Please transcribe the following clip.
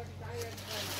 はい。